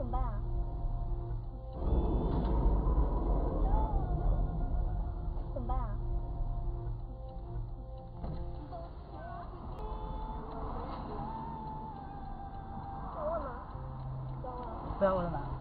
怎么办啊？怎么办啊？不要问了，不要问了。